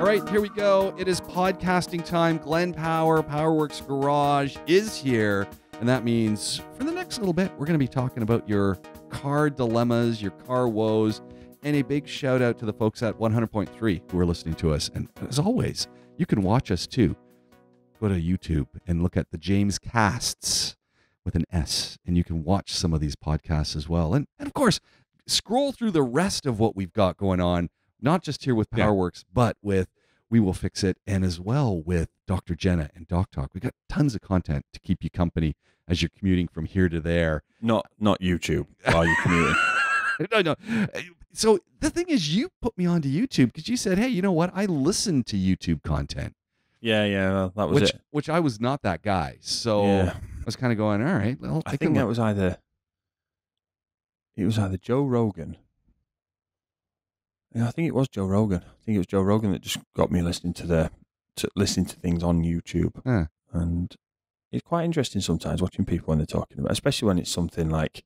All right, here we go. It is podcasting time. Glenn Power, Powerworks Garage is here. And that means for the next little bit, we're going to be talking about your car dilemmas, your car woes, and a big shout out to the folks at 100.3 who are listening to us. And as always, you can watch us too. Go to YouTube and look at the James Casts with an S, and you can watch some of these podcasts as well. And, and of course, scroll through the rest of what we've got going on, not just here with Yeah. PowerWorks, but with We Will Fix It, and as well with Dr. Jenna and Doc Talk. We got tons of content to keep you company as you're commuting from here to there. Not not YouTube while you're commuting. no, no. So the thing is, you put me onto YouTube because you said, "Hey, you know what? I listen to YouTube content," yeah, yeah, that was which it. which I was not that guy. So Yeah. I was kind of going, "All right, well, I think that was either it was either Joe Rogan. Yeah, I think it was Joe Rogan. I think it was Joe Rogan that just got me listening to the to listening to things on YouTube. Huh. And it's quite interesting sometimes watching people when they're talking about, especially when it's something like,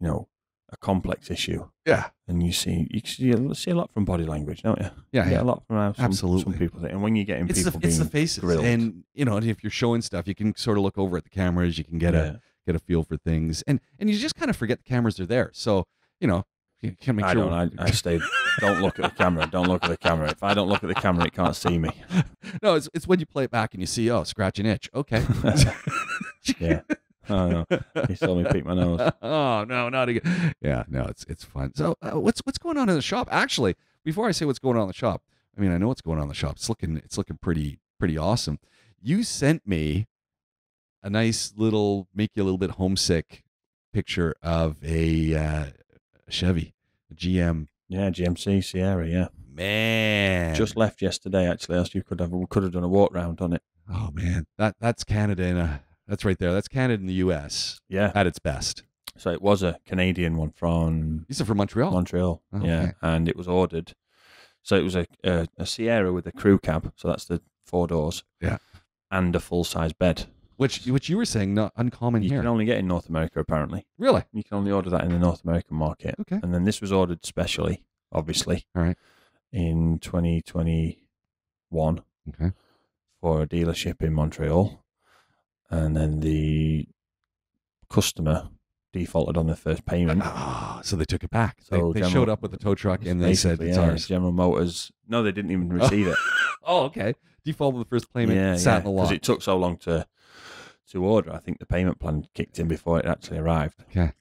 you know, a complex issue, yeah, and you see you see, you see a lot from body language, don't you? yeah, You yeah. a lot from how some, Absolutely. some people, and when you're getting It's people the it's the faces, grilled. and you know, if you're showing stuff, you can sort of look over at the cameras. You can get yeah. a get a feel for things, and and you just kind of forget the cameras are there. So you know, you can make I sure. don't. I, I stay. Don't look at the camera. Don't look at the camera. If I don't look at the camera, it can't see me. no, it's it's when you play it back and you see, oh, scratch an itch. Okay. Yeah. Oh no. You saw me pick my nose. oh no, not again. Yeah, no, it's it's fun. So uh, what's what's going on in the shop? Actually, before I say what's going on in the shop, I mean I know what's going on in the shop. It's looking it's looking pretty pretty awesome. You sent me a nice little make you a little bit homesick picture of a uh, Chevy, GM. Yeah, GMC Sierra. Yeah. Man, Just left yesterday. Actually, else you could have we could have done a walk round on it. oh man, that that's Canada in a that's right there. That's Canada in the U.S. Yeah. at its best. So it was a Canadian one from These are from Montreal. Montreal. Oh, yeah, okay. and it was ordered. So it was a, a a Sierra with a crew cab. So that's the four doors. Yeah. And a full size bed. Which which you were saying not uncommon You here. can only get in North America apparently. really? You can only order that in the North American market. Okay. And then this was ordered specially, obviously. All right. In 2021 Okay. for a dealership in Montreal. And then the customer defaulted on their first payment. Ah, so they took it back. They- So they, General- showed up with the tow truck and they said Basically, it's yeah, ours. General Motors. No, they didn't even receive it. Oh, okay. Default with the first payment. yeah, sat yeah. in the lot. it took so long to to order. I think the payment plan kicked in before it actually arrived. Okay.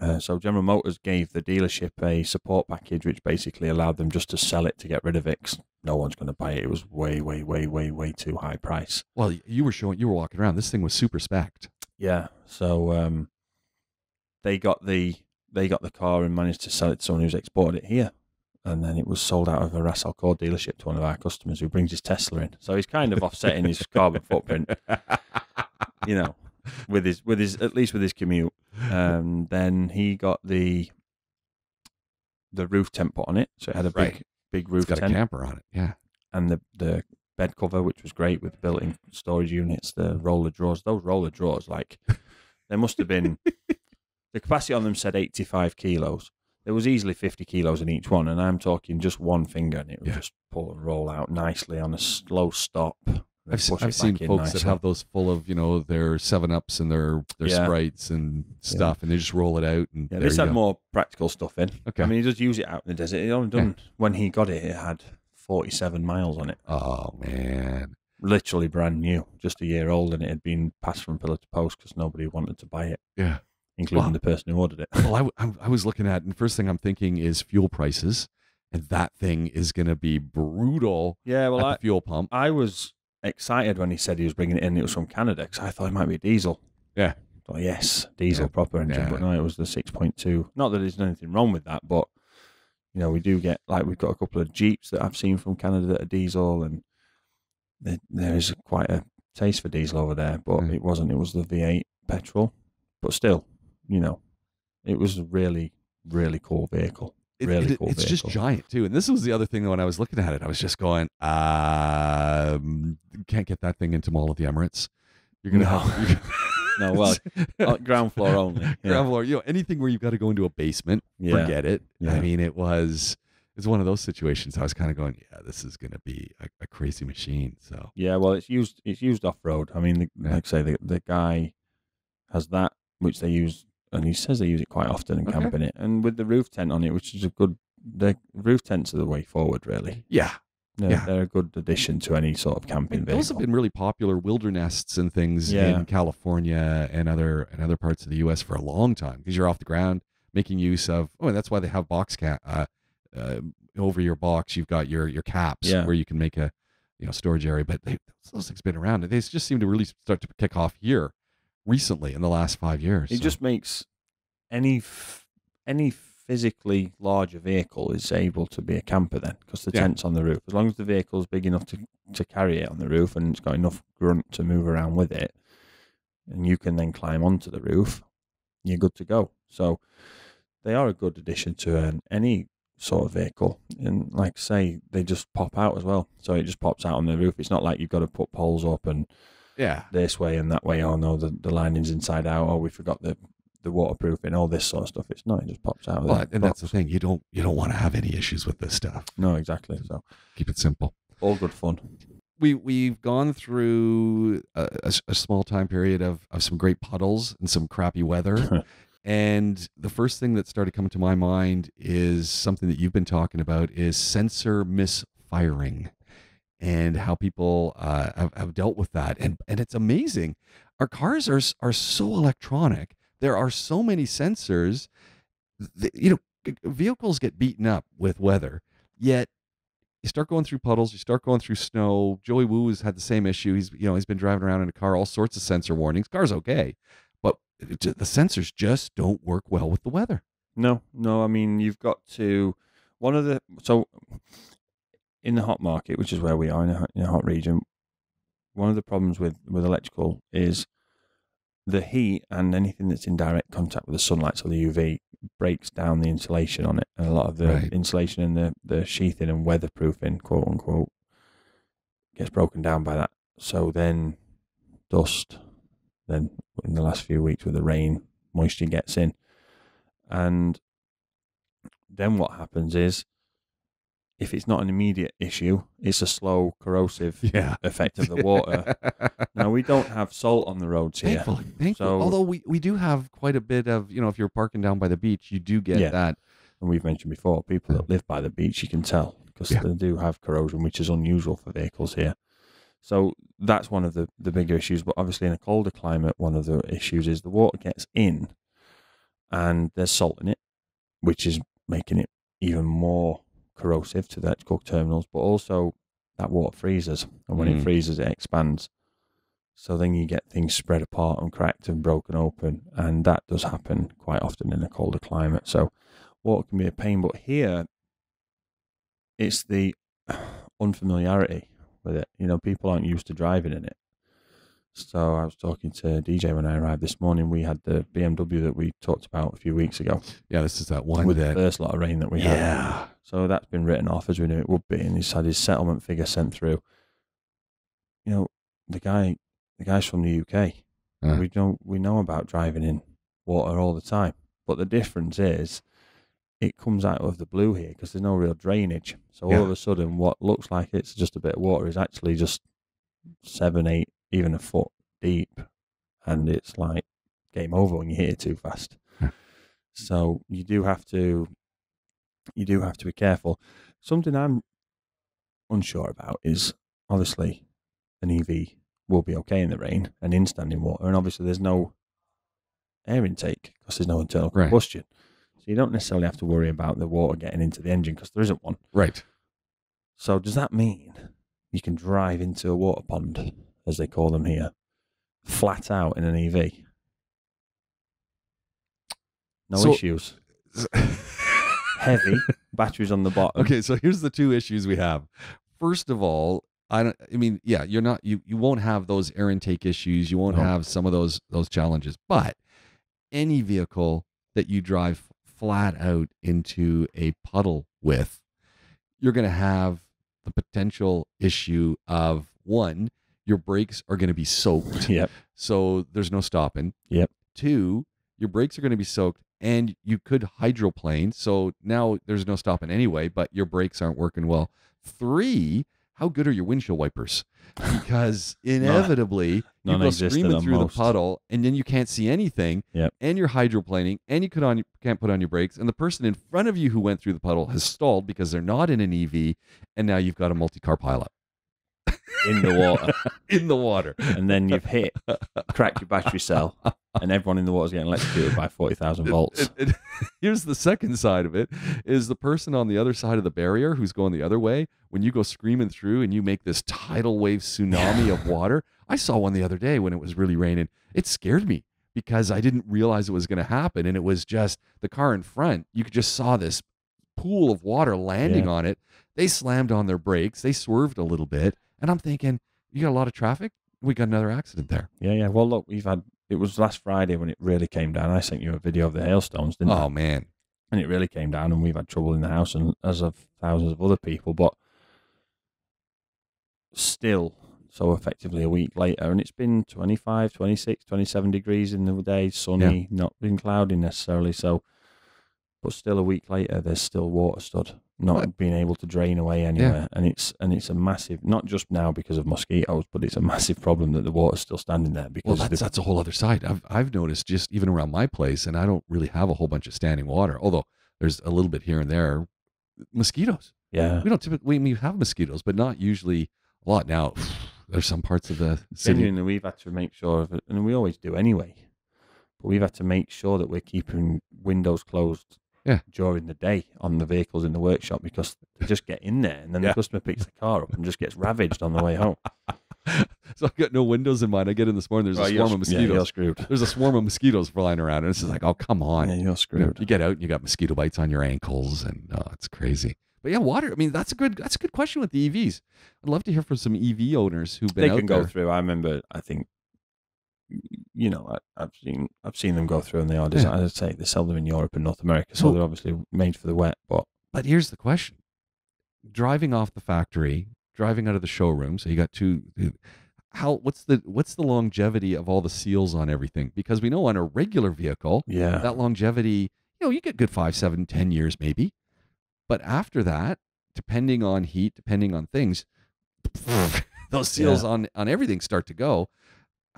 Uh, so General Motors gave the dealership a support package, which basically allowed them just to sell it to get rid of it. 'cause no one's going to buy it. It was way, way, way, way, way too high price. well, you were showing. You were walking around. This thing was super spec'd. Yeah. So um, they got the they got the car and managed to sell it to someone who's exported it here. And then it was sold out of a Ras Al Khor dealership to one of our customers who brings his Tesla in. So he's kind of offsetting his carbon footprint, you know, with his with his at least with his commute. Um, then he got the the roof tent put on it, so it had a big Right. big roof got a camper on it. Yeah. and the the bed cover, which was great with built-in storage units, the roller drawers. Those roller drawers, like, there must have been the capacity on them said 85 kilos. There was easily 50 kilos in each one, and I'm talking just one finger, and it would Yeah. just pull and roll out nicely on a slow stop. I've, se- I've seen folks that have those full of you know their Seven Ups and their their Yeah. sprites and stuff, and they just roll it out. And Yeah, there this had go. more practical stuff in. Okay. I mean, he does use it out in the desert. It only done when he got it. It had 47 miles on it. Oh man. Literally brand new, just a year old, and it had been passed from pillar to post because nobody wanted to buy it, Yeah. including Wow. the person who ordered it. Well, I, w- I w- I was looking at, and the first thing I'm thinking is fuel prices, and that thing is going to be brutal Yeah, well, at I, fuel pump. I was excited when he said he was bringing it in. It was from Canada because I thought it might be diesel. Yeah. Oh yes, diesel Yeah. proper engine. Yeah. But no, it was the six point two. Not that there's anything wrong with that, but you know we do get like we've got a couple of Jeeps that I've seen from Canada that are diesel, and there, there is quite a taste for diesel over there. But Mm. it wasn't. It was the V8 petrol. But still, you know, it was a really really cool vehicle. It- really it- cool it's just giant too. And this was the other thing when I was looking at it, I was just going, um, can't get that thing into Mall of the Emirates. You're gonna No. have No, well, uh, ground floor only. Yeah. ground floor. You know, anything where you've got to go into a basement, Yeah. forget it. I mean, it was it's one of those situations. I was kind of going, yeah, this is going to be a, a crazy machine. So Yeah, well, it's used it's used off road. I mean, the, Yeah. like I say, the the guy has that which they use, and he says they use it quite often and Okay. camping it, and with the roof tent on it, which is a good. The roof tents are the way forward, really. yeah, They're, Yeah. they're a good addition to any sort of I camping mean, vehicle. those have been really popular wildernests and things Yeah. in California and other and other parts of the U.S. for a long time because you're off the ground making use of. Oh, and that's why they have box cap uh, uh, over your box. You've got your your caps Yeah. where you can make a you know storage area. But they, those things have been around. They just seem to really start to kick off here recently in the last five years. It so. just makes any f- any physically larger vehicle is able to be a camper then because the Yeah. tent's on the roof. As long as the vehicle's big enough to to carry it on the roof and it's got enough grunt to move around with it, and you can then climb onto the roof, you're good to go. So they are a good addition to an, any sort of vehicle. And like I say, they just pop out as well. So it just pops out on the roof. It's not like you've got to put poles up and yeah. this way and that way. Oh no, the, the lining's inside out. Oh, we forgot the the waterproofing. All this sort of stuff. It's not. It just pops out. Of But the and that's the thing. You don't you don't want to have any issues with this stuff. No, exactly. So Keep it simple. all good fun. we we've gone through a small time period of, of some great puddles and some crappy weather and the first thing that started coming to my mind is something that you've been talking about is sensor misfiring and how people uh, have, have dealt with that and and it's amazing our cars are are so electronic there are so many sensors that, you know vehicles get beaten up with weather yet you start going through puddles, you start going through snow. Joey Woo has had the same issue. He's you know he's been driving around in a car, all sorts of sensor warnings. Car's okay, but the sensors just don't work well with the weather. No, no. I mean, you've got to one of the so in the hot market, which is where we are in a, hot- in a hot region. One of the problems with with electrical is the heat and anything that's in direct contact with the sunlight, so the UV breaks down the insulation on it, and a lot of the Right. insulation and the the sheathing and weatherproofing, quote unquote, gets broken down by that. So then dust, then in the last few weeks with the rain, moisture gets in, and then what happens is if it's not an immediate issue, it's a slow corrosive Yeah. effect of the water. now we don't have salt on the roads here. Thankfully, thankfully. So- Although we, we do have quite a bit of, you know, if you're parking down by the beach, you do get Yeah. that. And we've mentioned before, people that live by the beach, you can tell because Yeah. they do have corrosion, which is unusual for vehicles here. So that's one of the, the bigger issues. But obviously, in a colder climate, one of the issues is the water gets in and there's salt in it, which is making it even more corrosive to the electrical terminals. But also, that water freezes. And when Mm. it freezes, it expands. So then you get things spread apart and cracked and broken open. And that does happen quite often in a colder climate. So water can be a pain. But here, it's the unfamiliarity with it. You know, people aren't used to driving in it. So I was talking to DJ when I arrived this morning. We had the BMW that we talked about a few weeks ago Yeah, this is that one with the first lot of rain that we had. Yeah. So that's been written off as we knew it would be, and he's had his settlement figure sent through. You know, the guy, the guy's from the UK. Uh. We don't, we know about driving in water all the time, but the difference is, it comes out of the blue here because there's no real drainage. So Yeah. all of a sudden, what looks like it's just a bit of water is actually just seven, eight, even a foot deep, and it's like game over when you hit it too fast. Hmm. So you do have to you do have to be careful. Something I'm unsure about is obviously an EV will be okay in the rain and in standing water, and obviously there's no air intake because there's no internal Right. combustion. So you don't necessarily have to worry about the water getting into the engine because there isn't one. Right. So does that mean you can drive into a water pond, as they call them here, flat out in an EV? No So- issues. Heavy batteries on the bottom. okay, so here's the two issues we have. First of all, I don't. I mean, yeah, you're not. You you won't have those air intake issues. You won't No. have some of those those challenges. But any vehicle that you drive flat out into a puddle with, you're going to have the potential issue of one, your brakes are going to be soaked. Yep. So there's no stopping. Yep. Two, your brakes are going to be soaked and you could hydroplane. So now there's no stopping anyway, but your brakes aren't working well. Three, how good are your windshield wipers? Because inevitably you go screaming through most. the puddle, and then you can't see anything. Yep. And you're hydroplaning, and you could on can't put on your brakes, and the person in front of you who went through the puddle has stalled because they're not in an EV, and now you've got a multi-car pileup in the water, in the water. and then you've hit, cracked your battery cell, and everyone in the water's getting electrocuted by forty thousand volts. It- it- here's the second side of it is the person on the other side of the barrier who's going the other way. When you go screaming through and you make this tidal wave tsunami of water i saw one the other day when it was really raining. It scared me because i didn't realize it was going to happen and it was just the car in front you could just saw this pool of water landing Yeah. on it. They slammed on their brakes. They swerved a little bit and i'm thinking you got a lot of traffic we got another accident there Yeah, yeah. Well, look, we've had. It was last Friday when it really came down. I sent you a video of the hailstones, didn't oh, I? oh man and it really came down and we've had trouble in the house and as of thousands of other people but still so effectively a week later and it's been 25 26 27 degrees in the day sunny not been cloudy necessarily so but still a week later there's still water stood not being able to drain away anywhere and it's and it's a massive not just now because of mosquitoes but it's a massive problem that the water's still standing there Well, because that's the- that's a whole other side. I've I've noticed just even around my place, and I don't really have a whole bunch of standing water. Although there's a little bit here and there, mosquitoes. yeah We don't typically we have mosquitoes, but not usually a lot. Now there's some parts of the city. Genuinely, we've had to make sure of it, and we always do anyway. But we've had to make sure that we're keeping windows closed Yeah. during the day on the vehicles in the workshop because they just get in there, and then Yeah. the customer picks the car up and just gets ravaged on the way home. so I've got no windows in mine. I get in this morning. There's a swarm of sc- yeah, you're mosquitoes. screwed. there's a swarm of mosquitoes flying around, and it's just like, oh come on. Yeah, you're You, know, screwed. you get out and you got mosquito bites on your ankles, and oh, it's crazy. But yeah, water. I mean, that's a good that's a good question with the EVs. I'd love to hear from some EV owners who've been They out can go there. through. I remember. I think. You know, I, I've seen I've seen them go through, and they are designed. As I say, they sell them in Europe and North America, so Well- they're obviously made for the wet. But But here's the question: driving off the factory, driving out of the showroom. So you got two. How? What's the what's the longevity of all the seals on everything? Because we know on a regular vehicle, yeah, that longevity, you know, you get good five, seven, ten years maybe. But after that, depending on heat, depending on things, those seals on on everything start to go.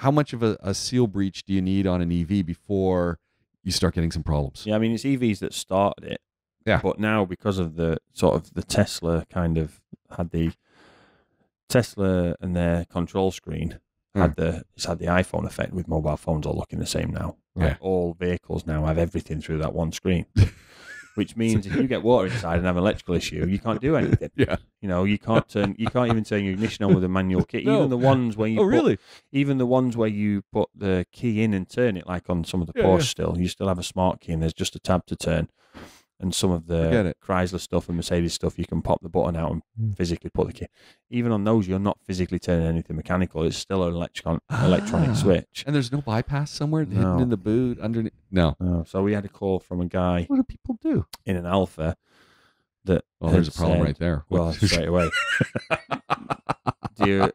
How much of a, a seal breach do you need on an EV before you start getting some problems? Yeah, I mean it's EVs that started it. Yeah. But now because of the sort of the Tesla kind of had the Tesla and their control screen hmm. had the it's had the iPhone effect with mobile phones all looking the same now. Like Yeah. all vehicles now have everything through that one screen. Which means if you get water inside and have an electrical issue, you can't do anything. Yeah. You know, you can't turn you can't even turn your ignition on with a manual key. No. Even the ones where you Oh, put really? even the ones where you put the key in and turn it, like on some of the Yeah, Porsche yeah. still, you still have a smart key and there's just a tab to turn. And some of the. Chrysler stuff and Mercedes stuff, you can pop the button out and Mm. physically put the key. Even on those, you're not physically turning anything mechanical. It's still an electron, electronic Ah. switch. And there's no bypass somewhere hidden in the boot underneath. No. Oh, so we had a call from a guy What do people do? in an Alfa that Oh, there's a problem said- right there. Well, straight away. Do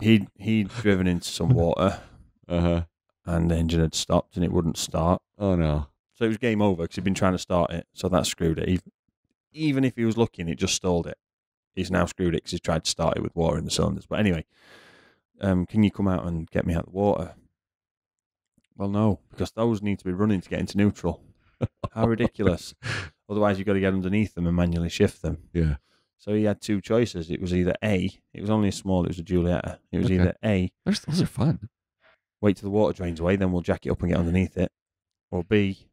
you, he'd driven into some water uh huh. and the engine had stopped and it wouldn't start. Oh no. So it was game over because he'd been trying to start it. So that screwed it. Even, even if he was looking, it just stalled it. He's now screwed it because he tried to start it with water in the cylinders. But anyway, um, can you come out and get me out of the water? Well, no, because those need to be running to get into neutral. How ridiculous. Otherwise, you've got to get underneath them and manually shift them. Yeah. So he had two choices. It was either A, it was only a small, it was a Giulietta. It was Okay. either A, There's, those are fun. wait till the water drains away, then we'll jack it up and get underneath it. Or B,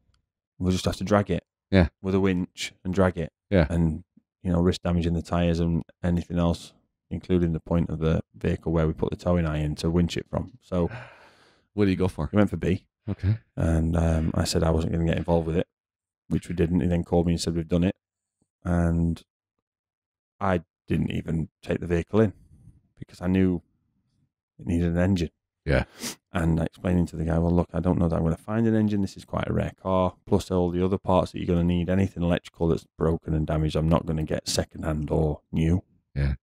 we'll just have to drag it. Yeah. With a winch and drag it. Yeah. And, you know, risk damaging the tyres and anything else, including the point of the vehicle where we put the towing eye in to winch it from. So What do you go for? we went for B. Okay. And um, I said I wasn't going to get involved with it, which we didn't. He then called me and said, We've done it. And I didn't even take the vehicle in because I knew it needed an engine. Yeah. And explaining to the guy, Well, look, I don't know that I'm going to find an engine. This is quite a rare car. Plus, all the other parts that you're going to need, anything electrical that's broken and damaged, I'm not going to get second hand or new. Yeah.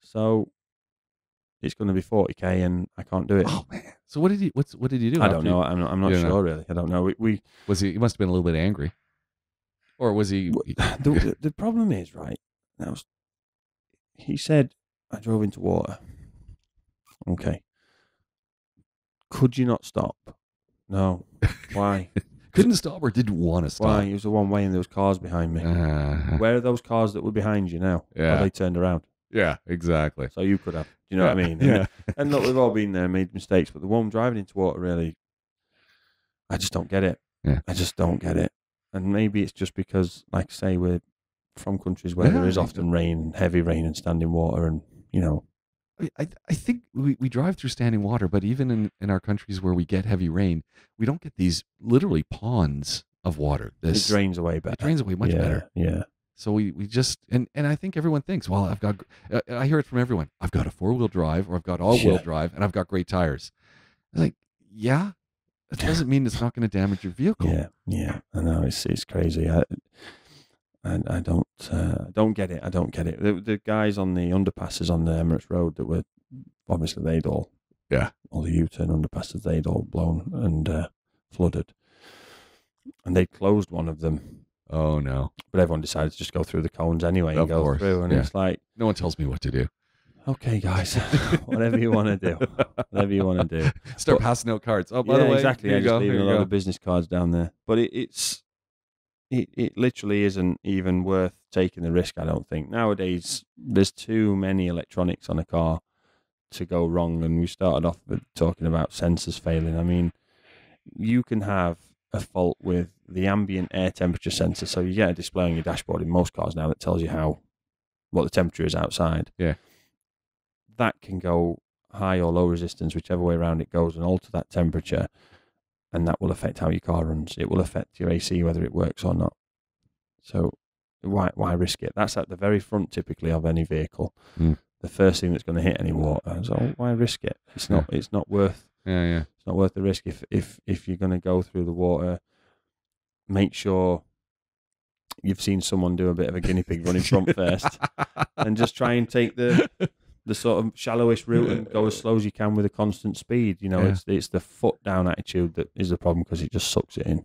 So it's going to be 40k, and I can't do it. Oh man. So what did he? What's what did he do? I don't you- know. I'm not, I'm not You sure know? really. I don't know. We, we Was he? He must have been a little bit angry, or was he? the, the, the problem is right. That was, he said I drove into water. Okay. Could you not stop? No. Why? couldn't stop or didn't want to stop. Why? It was the one way, and there was cars behind me. Uh, Where are those cars that were behind you now? Yeah. Are they turned around? yeah, exactly. So you could have. Do you know what I mean? And, Yeah. and look, we've all been there, made mistakes, but the one driving into water really, I just don't get it. Yeah. I just don't get it. And maybe it's just because, like say, we're from countries where there Yeah, is often rain, heavy rain, and standing water, and you know, I, I think we, we drive through standing water, but even in, in our countries where we get heavy rain, we don't get these literally ponds of water. This it drains away better. it drains away much yeah, better. Yeah. So we, we just and and I think everyone thinks, well, I've got uh, I hear it from everyone. I've got a four wheel drive or I've got all wheel Yeah. drive and I've got great tires. Like, yeah, that doesn't mean it's not going to damage your vehicle. Yeah, yeah, I know it's it's crazy. I, I, I don't uh, don't get it. I don't get it. The, the guys on the underpasses on the Emirates Road that were obviously they'd all Yeah. all the U-turn underpasses they'd all blown and uh, flooded, and they closed one of them. Oh no, But everyone decided to just go through the cones anyway and Of go course, through, and yeah. it's like, no one tells me what to do. okay, guys, whatever you want to do, whatever you want to do. Start But- passing out cards. Oh, by yeah, the way, exactly. Here you just leaving a lot of business cards down there. But it, it's it, it literally isn't even worth taking the risk. I don't think nowadays there's too many electronics on a car to go wrong. And we started off with talking about sensors failing. I mean, you can have a fault with the ambient air temperature sensor. So you get a display on your dashboard in most cars now that tells you how what the temperature is outside. Yeah. That can go high or low resistance, whichever way around it goes, and alter that temperature, and that will affect how your car runs. It will affect your AC whether it works or not. So why why risk it? That's at the very front typically of any vehicle. Mm. The first thing that's going to hit any water. So why risk it? It's not it's not worth Yeah, yeah. it's not worth the risk if if if you're going to go through the water. Make sure you've seen someone do a bit of a guinea pig running front first, and just try and take the the sort of shallowest route and go as slow as you can with a constant speed. You know, Yeah. it's it's the foot down attitude that is the problem because it just sucks it in.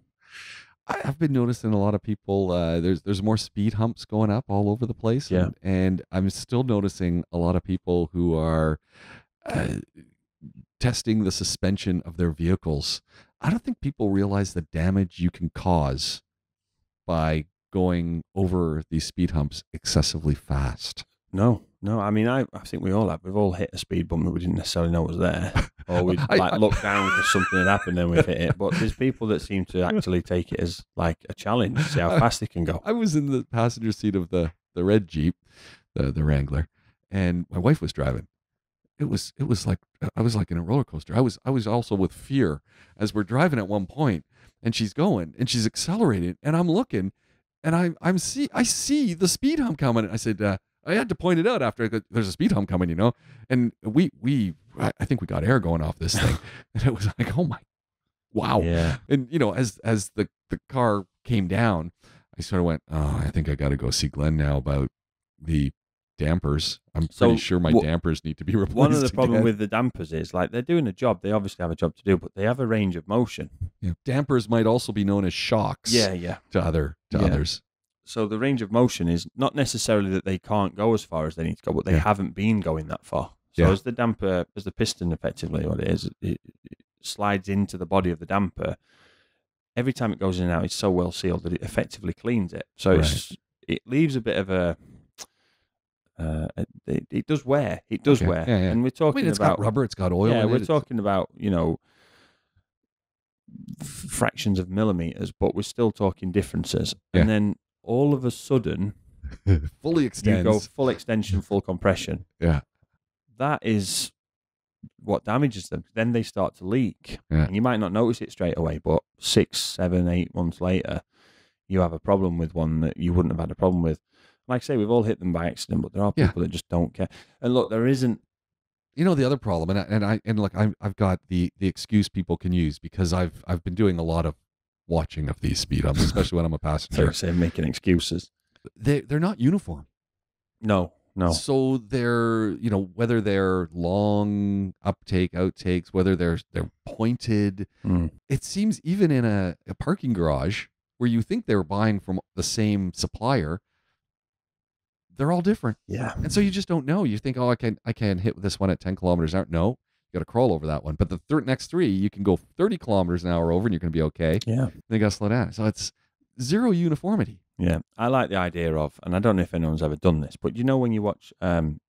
I've been noticing a lot of people. Uh, there's there's more speed humps going up all over the place. Yeah. and, and I'm still noticing a lot of people who are uh, testing the suspension of their vehicles. I don't think people realize the damage you can cause by going over these speed humps excessively fast. No, no. I mean, I, I think we all have. We've all hit a speed bump that we didn't necessarily know was there, or we I- like I- look down because something had happened and we've hit it. But there's people that seem to actually take it as like a challenge, see how fast they can go. I was in the passenger seat of the the red Jeep, the the Wrangler, and my wife was driving. It was it was like I was like in a roller coaster. I was I was also with fear as we're driving at one point, and she's going and she's accelerating, and I'm looking, and I I'm see I see the speed hump coming. and I said uh, I had to point it out after there's a speed hump coming, you know, and we we I think we got air going off this thing, and it was like oh my, wow Yeah, and you know as as the the car came down i sort of went oh i think i got to go see glenn now about the dampers i'm So, pretty sure my wha- dampers need to be replaced one of the problem with the dampers is like they're doing a job. They obviously have a job to do, but they have a range of motion. Yeah. dampers might also be known as shocks Yeah, yeah. to other to Yeah. others So the range of motion is not necessarily that they can't go as far as they need to go, but they Yeah. haven't been going that far. So Yeah. as the damper, as the piston, effectively what it is, it, it slides into the body of the damper. Every time it goes in and out, it's so well sealed that it effectively cleans it. So it's, it leaves a bit of a. Uh, it, it does wear. It does Okay. wear, Yeah, and we're talking i mean it's about got rubber it's got oil yeah, we're talking about you know fractions of millimeters, but we're still talking differences. And then all of a sudden, fully extends you go full extension, full compression. Yeah. That is what damages them. Then they start to leak. Yeah. And you might not notice it straight away, but six, seven, eight months later, you have a problem with one that you wouldn't have had a problem with. Like I say, we've all hit them by accident, but there are Yeah. people that just don't care. And look, there isn't. you know the other problem and I, and I and look I I've got the the excuse people can use because I've I've been doing a lot of watching of these speed humps especially when I'm a passenger say making excuses. they they're not uniform No, No. So they're, you know, whether they're long uptake, outtakes, whether they're they're pointed, Mm. it seems even in a, a parking garage where you think they're buying from the same supplier, they're all different. Yeah. And so you just don't know. You think, oh, I can I can hit this one at 10 kilometers an hour. No, you got to crawl over that one. But the thir- next three, you can go 30 kilometers an hour over and you're going to be okay. Yeah. Then you got to slow down. So it's zero uniformity. Yeah, I like the idea of, and I don't know if anyone's ever done this, but you know when you watch um,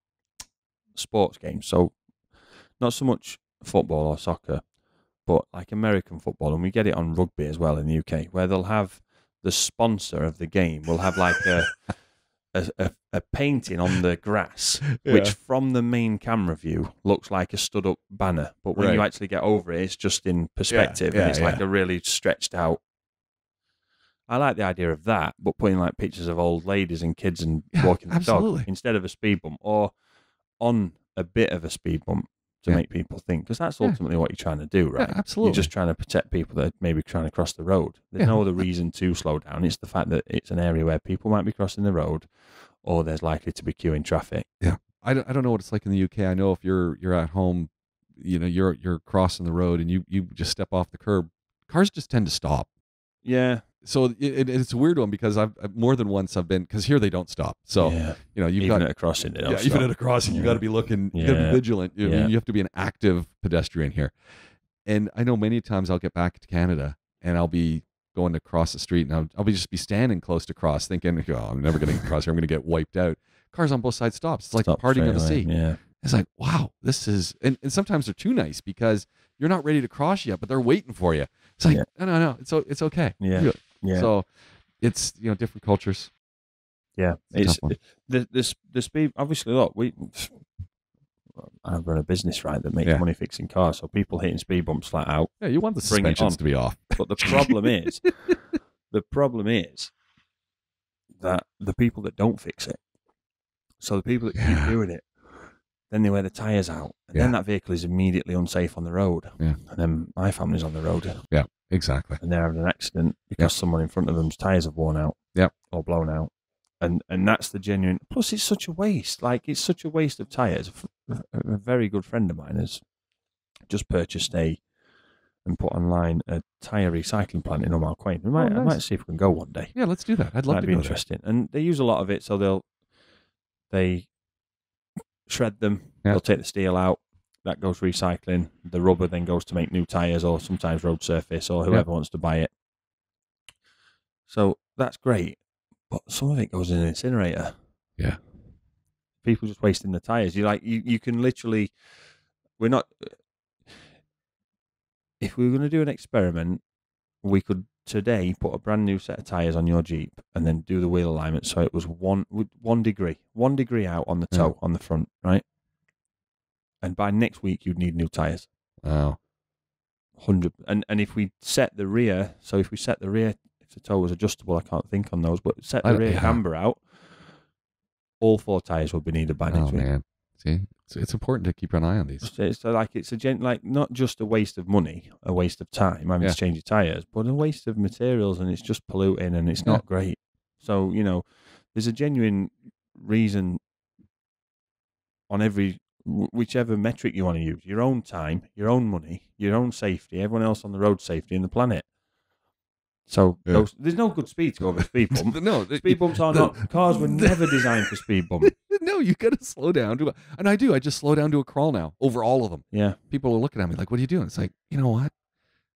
sports games, so not so much football or soccer, but like American football, and we get it on rugby as well in the UK, where they'll have the sponsor of the game will have like a a, a, a painting on the grass, which from the main camera view looks like a stood up banner, but when you actually get over it, it's just in perspective, yeah, and it's like a really stretched out. I like the idea of that, but putting like pictures of old ladies and kids and Yeah, walking the absolutely. dog instead of a speed bump, or on a bit of a speed bump to Yeah. make people think, because that's Yeah. ultimately what you're trying to do, right? Yeah, absolutely. You're just trying to protect people that maybe trying to cross the road. There's Yeah. no other reason to slow down. It's the fact that it's an area where people might be crossing the road, or there's likely to be queuing in traffic. I don't, I don't know what it's like in the UK. I know if you're you're at home, you know, you're you're crossing the road and you you just step off the curb, cars just tend to stop. Yeah. So it, it, it's a weird one because I've I've- more than once I've been because here they don't stop. So yeah. you know you've even got at a crossing, yeah, even at a crossing, you Yeah. got to be looking, you got to be vigilant. You, Yeah. you have to be an active pedestrian here. And I know many times I'll get back to Canada and I'll be going to cross the street and I'll, I'll be just be standing close to cross, thinking, oh, I'm never going to cross here. I'm going to get wiped out. Cars on both sides stops. It's like Stop parting of the sea. Yeah. It's like, wow, this is, and, and sometimes they're too nice because you're not ready to cross yet, but they're waiting for you. It's like, Yeah. no, no, no, it's it's okay. Yeah. Yeah. So it's you know different cultures. yeah. it's It's tough one. the the the speed. Obviously, look, we. I run a business right that makes Yeah. money fixing cars, so people hitting speed bumps flat out. Yeah, you want the Bring suspensions to be off. But the problem is, the problem is that the people that don't fix it, so the people that Yeah. keep doing it, then they wear the tires out, and Yeah. then that vehicle is immediately unsafe on the road. Yeah. And then my family's on the road, Yeah, Exactly. and they're having an accident because someone in front of them's tires have worn out, Yep. or blown out, and and that's the genuine. Plus, it's such a waste. Like it's such a waste of tires. A, a very good friend of mine has just purchased a and put online a tire recycling plant in Omal Quain. We oh, might, I nice. might see if we can go one day. Yeah, let's do that. I'd love That'd to be go there. interesting. And they use a lot of it, so they'll they shred them. Yeah. They'll take the steel out. That goes recycling. The rubber then goes to make new tires, or sometimes road surface, or whoever wants to buy it. So that's great, but some of it goes in an incinerator. Yeah. people just wasting the tires. You like you, you can literally. We're not. Uh, if we were going to do an experiment, we could today put a brand new set of tires on your Jeep and then do the wheel alignment so it was one one degree, one degree out on the Yeah. toe on the front, right? And by next week, you'd need new tires. Wow. Hundred and and if we set the rear, so if we set the rear, if the toe was adjustable, I can't think on those, but set the I- rear yeah. camber out, all four tires would be needed by oh, next Oh week. man. See, it's, it's important to keep an eye on these. So, so like it's a gen, like not just a waste of money, a waste of time having Yeah. to change your tires, but a waste of materials, and it's just polluting, and it's not great. So you know, there's a genuine reason on every whichever metric you want to use, your own time, your own money, your own safety, everyone else on the road safety, and the planet. So Yeah. those, there's no good speed to go over a speed bump. no, the- Speed bumps are the- not. Cars were never designed for speed bumps. no, you got to slow down to a, and I do. I just slow down to a crawl now over all of them. Yeah, People are looking at me like, "What are you doing?" It's like, you know what?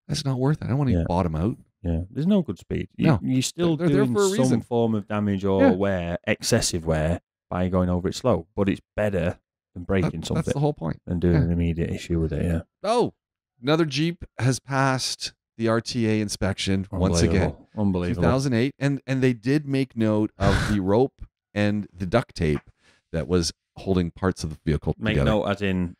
That's not worth it. I don't want to Yeah. bottom out. yeah. There's no good speed. You, No. you're still They're doing some reason. form of damage or Yeah. wear, excessive wear, by going over it slow. But it's better than That- breaking that's something the whole point. and doing yeah. an immediate issue with it. Yeah, Oh, another Jeep has passed the RTA inspection once again. Unbelievable. Unbelievable. 2008 and and they did make note of the rope and the duct tape that was holding parts of the vehicle Make together. note as in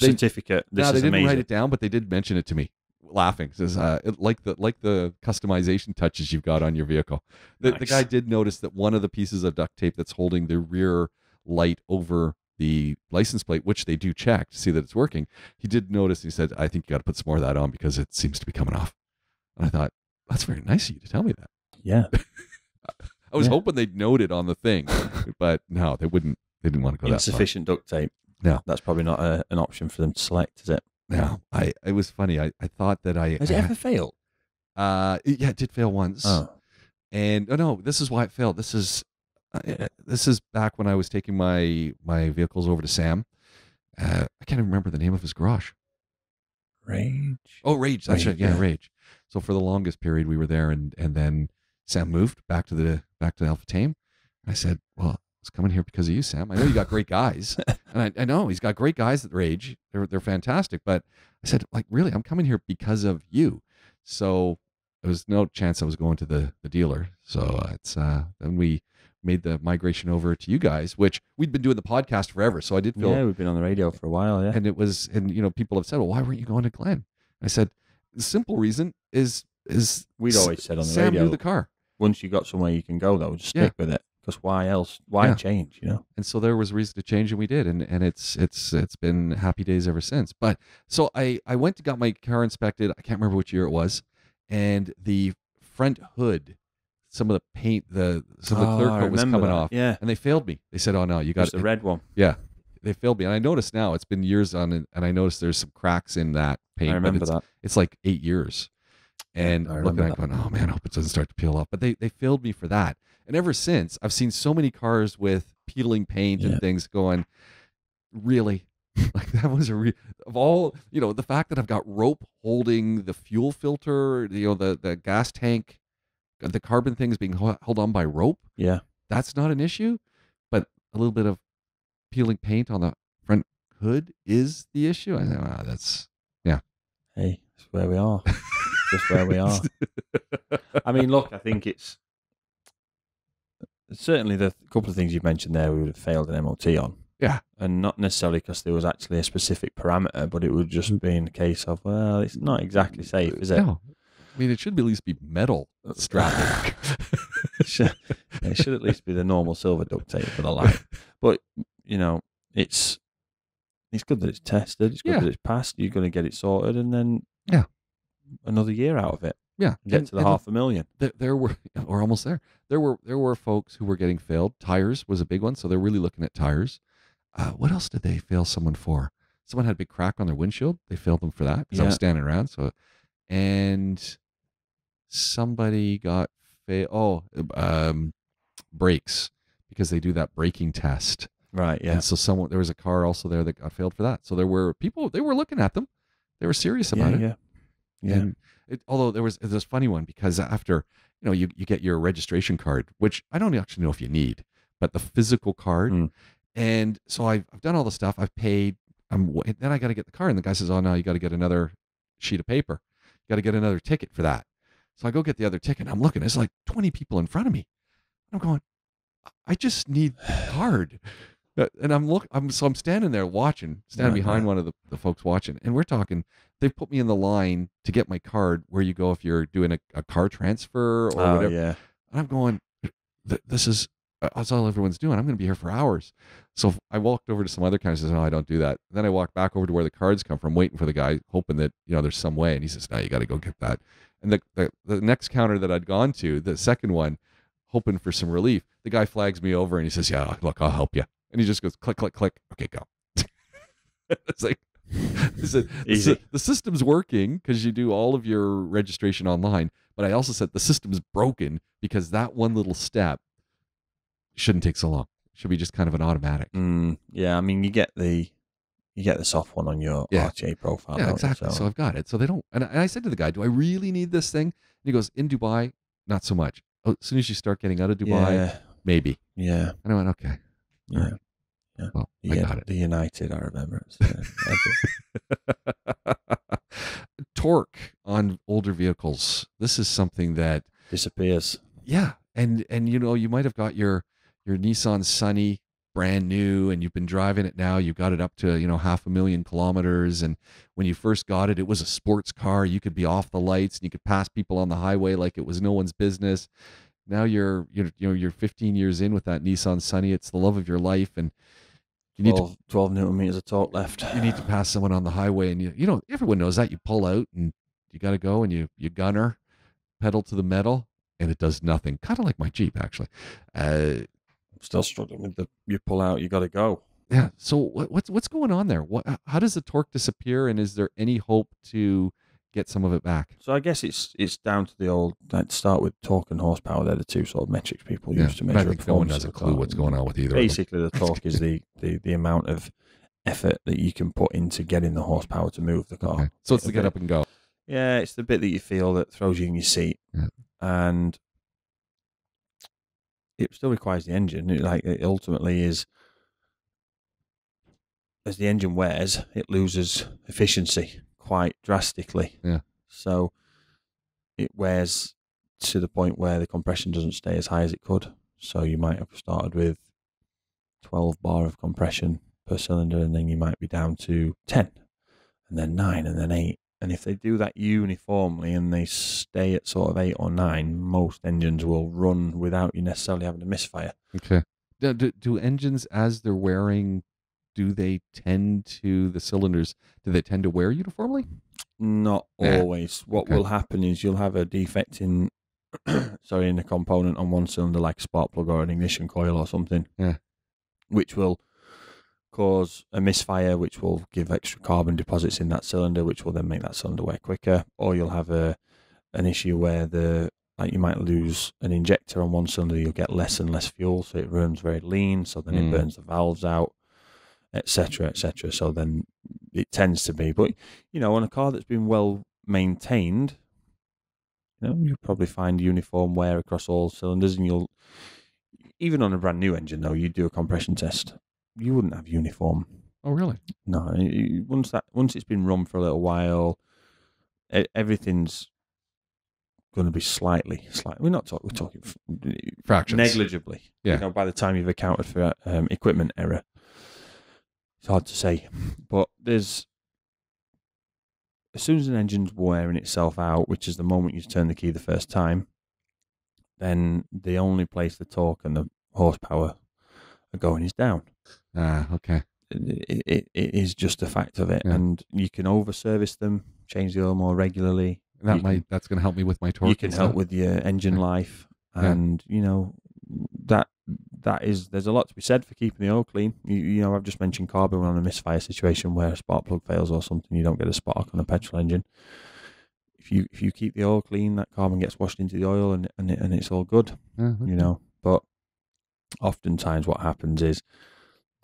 They- certificate. This no, they didn't amazing. write it down, but they did mention it to me, laughing. Says uh, it, like the like the customization touches you've got on your vehicle. The, the guy did notice that one of the pieces of duct tape that's holding the rear light over the license plate, which they do check to see that it's working. He did notice. He said, "I think you got to put some more of that on because it seems to be coming off." And I thought that's very nice of you to tell me that. Yeah, I was Yeah. hoping they'd note it on the thing, but no, they wouldn't. they didn't want to go that. Insufficient duct tape. No. That's probably not a, an option for them to select, is it? No, I it was funny. I, I thought that I Has it ever failed? uh yeah it did fail once. Oh. And oh no, this is why it failed. This is uh, this is back when I was taking my my vehicles over to Sam. Uh, I can't even remember the name of his garage. Rage. Oh, Rage. That's Rage, right. Yeah, yeah. Rage. So for the longest period, we were there, and and then Sam moved back to the back to Alpha Tame. And I said, "Well, I was coming here because of you, Sam. I know you got great guys, and I, I know he's got great guys at Rage. They're they're fantastic. But I said, like, really, I'm coming here because of you. So there was no chance I was going to the the dealer. So uh, it's uh, then we made the migration over to you guys, which we'd been doing the podcast forever. So I did feel Yeah, we've been on the radio for a while, yeah. and it was and you know people have said well why weren't you going to glenn i said the simple reason is is We'd always said on the sam radio, knew the car once you got somewhere you can go, though, just Yeah. stick with it. Because why else? Why Yeah. change, you know? and so there was reason to change and we did and and it's it's it's been happy days ever since but so i i went to got my car inspected i can't remember which year it was and the front hood some of the paint the some of the ah, clear Oh, I coat was coming that. off Yeah. and they failed me they said oh no you got the red one. Yeah, they failed me and i noticed now it's been years on and, i noticed there's some cracks in that paint I but remember it's, that. it's like eight years. And I I'm looking at it going, oh man, I hope it doesn't start to peel off. But they, they failed me for that. And ever since, I've seen so many cars with peeling paint Yeah. and things going, really? like that was a re- of all, you know, the fact that I've got rope holding the fuel filter, you know, the, the gas tank, Uh, the carbon things being held on by rope, Yeah. that's not an issue. But a little bit of peeling paint on the front hood is the issue. I wow, that's yeah. Hey, that's where we are. just where we are. I mean, look, I think it's certainly the couple of things you've mentioned there we would have failed an MOT on. Yeah. And not necessarily because there was actually a specific parameter, but it would just mm. be in the case of, well, it's not exactly safe, is it? No. I mean, it should at least be metal strapping. it, should, it should at least be the normal silver duct tape for the light. But, you know, it's it's good that it's tested. It's good Yeah. that it's passed. You're going to get it sorted and then Yeah. another year out of it. yeah. Get And- to the half a million. there, there were, or almost there. There were there were folks who were getting failed. Tires was a big one, so they're really looking at tires. Uh, what else did they fail someone for? Someone had a big crack on their windshield. They failed them for that because I was standing around. So, and somebody got fail. Oh, um, brakes because they do that braking test. Right, yeah. And so someone there was a car also there that got failed for that. So there were people they were looking at them. They were serious about yeah, it. yeah. Yeah. And it, although there was this funny one because after you know you, you get your registration card, which I don't actually know if you need, but the physical card. Mm. And so I've, I've done all the stuff. I've paid. I'm then I got to get the car, and the guy says, "Oh no, you got to get another sheet of paper. You got to get another ticket for that." So I go get the other ticket. And I'm looking. It's like 20 people in front of me. I'm going. I just need the card. Uh, And I'm look. I'm so I'm standing there watching, standing Right, behind right. one of the, the folks watching, and we're talking. They put me in the line to get my card, where you go if you're doing a, a car transfer or Oh, whatever. yeah. And I'm going, this is uh, that's all everyone's doing. I'm going to be here for hours. So I walked over to some other guy and says, no, I don't do that. Then I walked back over to where the cards come from, waiting for the guy, hoping that, you know, there's some way. And he says, no, you got to go get that. And the, the, the next counter that I'd gone to, the second one, hoping for some relief, the guy flags me over and he says, yeah, look, I'll help you. And he just goes, click, click, click. Okay, go. it's like, I said, the system's working because you do all of your registration online. But I also said the system's broken because that one little step shouldn't take so long. Should be just kind of an automatic. Mm, yeah, I mean, you get the you get the soft one on your Yeah. RTA profile. yeah, you? exactly. So. I've got it. So they don't. And I, and I said to the guy, "Do I really need this thing?" And he goes, "In Dubai, not so much. Oh, as soon as you start getting out of Dubai, yeah, maybe." yeah, And I went, "Okay, yeah. Yeah. well, The, I got it." the United Arab remember. Torque on older vehicles. This is something that disappears. Yeah, and and you know you might have got your your Nissan Sunny brand new, and you've been driving it now. you've got it up to you know half a million kilometers, and when you first got it, it was a sports car. You could be off the lights, and you could pass people on the highway like it was no one's business. Now you're you're you know you're 15 years in with that Nissan Sunny. It's the love of your life, and you need to 12, 12 newton meters of torque left. you need to pass someone on the highway and you you know everyone knows that you pull out and you got to go and you you gunner pedal to the metal and it does nothing kind of like my jeep actually uh Still struggling with the you pull out, you got to go. Yeah. So what, what's what's going on there? What how does the torque disappear, and is there any hope to get some of it back? So I guess it's it's down to the old. Like start with torque and horsepower. They're the two sort of metrics people Yeah, use to measure. I think no one has a clue what's going on with either. Basically, the torque is the, the the amount of effort that you can put into getting the horsepower to move the car. Okay. So it's the get up and go. Yeah, it's the bit that you feel that throws you in your seat, Yeah. and it still requires the engine. It, like it ultimately is, as the engine wears, it loses efficiency quite drastically. Yeah. So it wears to the point where the compression doesn't stay as high as it could. So you might have started with twelve bar of compression per cylinder, and then you might be down to ten, and then nine, and then eight. And if they do that uniformly and they stay at sort of eight or nine, most engines will run without you necessarily having a misfire. Okay. Do, do, do engines, as they're wearing, do they tend to the cylinders? Do they tend to wear uniformly? Not Yeah. always. What Okay. will happen is you'll have a defect in, sorry, in a component on one cylinder, like a spark plug or an ignition coil or something. Yeah. Which will cause a misfire, which will give extra carbon deposits in that cylinder, which will then make that cylinder wear quicker. Or you'll have a an issue where the like you might lose an injector on one cylinder, you'll get less and less fuel, so it runs very lean, so then Mm. it burns the valves out, etc., etc. So then it tends to be, but you know, on a car that's been well maintained, you know, you'll probably find uniform wear across all cylinders, and you'll even on a brand new engine though, you do a compression test, you wouldn't have uniform. Oh, really? No, you- once that once it's been run for a little while, e- everything's going to be slightly, slightly. We're not talking. We're talking f- Fractions. negligibly. Yeah. You know, by the time you've accounted for um, equipment error, it's hard to say. But there's as soon as an engine's wearing itself out, which is the moment you turn the key the first time, then the only place the torque and the horsepower are going is down. Ah, okay. It, it, it is just a fact of it, Yeah. and you can over service them, change the oil more regularly. That You might can- that's going to help me with my torque. you can help with your engine Yeah. life Yeah. and you know that that is there's a lot to be said for keeping the oil clean you, you know i've just mentioned carbon on a misfire situation where a spark plug fails or something you don't get a spark on a petrol engine if you if you keep the oil clean that carbon gets washed into the oil and and, it, and it's all good Yeah, you know but oftentimes what happens is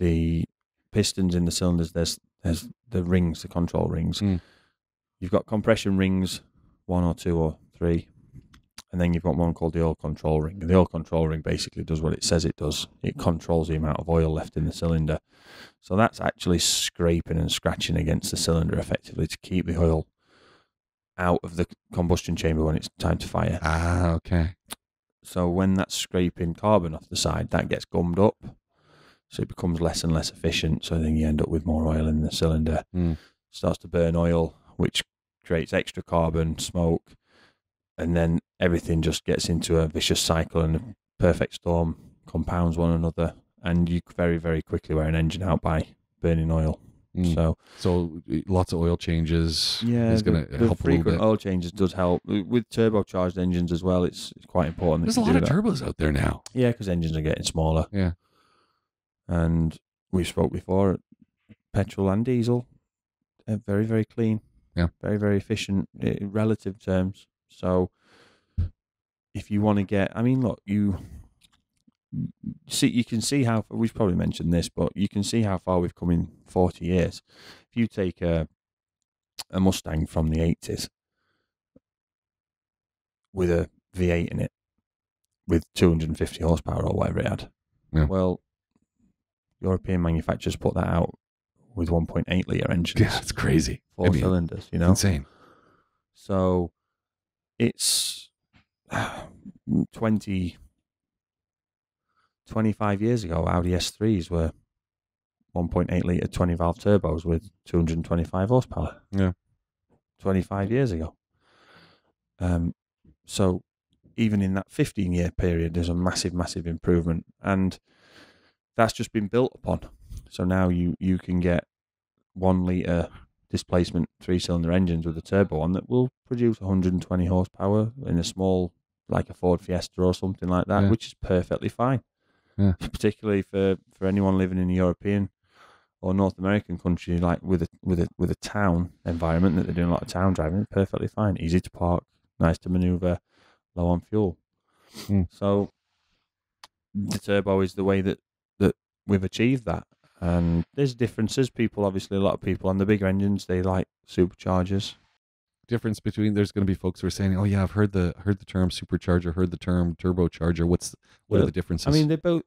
the pistons in the cylinders there's there's the rings the control rings Mm. you've got compression rings one or two or three and then you've got one called the oil control ring and the oil control ring basically does what it says it does it controls the amount of oil left in the cylinder so that's actually scraping and scratching against the cylinder effectively to keep the oil out of the combustion chamber when it's time to fire Ah, okay. so when that's scraping carbon off the side, that gets gummed up. So it becomes less and less efficient. So then you end up with more oil in the cylinder. Mm. Starts to burn oil, which creates extra carbon, smoke, and then everything just gets into a vicious cycle and a perfect storm compounds one another. And you very, very quickly wear an engine out by burning oil. Mm. So So lots of oil changes yeah, is going to help a little frequent bit. oil changes does help with turbocharged engines as well. It's, it's quite important. There's a lot of that. turbos out there now. Yeah, because engines are getting smaller. Yeah. And we spoke before, petrol and diesel, are very, very clean. Yeah. Very, very efficient eh, in relative terms. So if you want to get, I mean, look, you see, you can see how, we've probably mentioned this, but you can see how far we've come in 40 years. If you take a, a Mustang from the 80s with a V8 in it, with 250 horsepower or whatever it had. Yeah. Well, European manufacturers put that out with 1.8 litre engines, Yeah, it's crazy. four I mean, cylinders, you know? Insane. So it's 20, 25 years ago, Audi S3s were 1.8 litre 20 valve turbos with 225 horsepower. Yeah. 25 years ago. Um, so even in that 15 year period, there's a massive, massive improvement. And that's just been built upon. So now you, you can get one litre displacement three cylinder engines with a turbo on that will produce 120 horsepower in a small, like a Ford Fiesta or something like that, Yeah. which is perfectly fine. Yeah. particularly for, for anyone living in a European or North American country, like with a with a with a town environment that they're doing a lot of town driving, perfectly fine, easy to park, nice to maneuver, low on fuel. Mm. So the turbo is the way that we've achieved that. And there's differences. People, obviously, a lot of people on the bigger engines, they like superchargers. Difference between there's going to be folks who are saying, "Oh yeah, I've heard the heard the term supercharger, heard the term turbocharger." What's what are the differences? I mean, they're both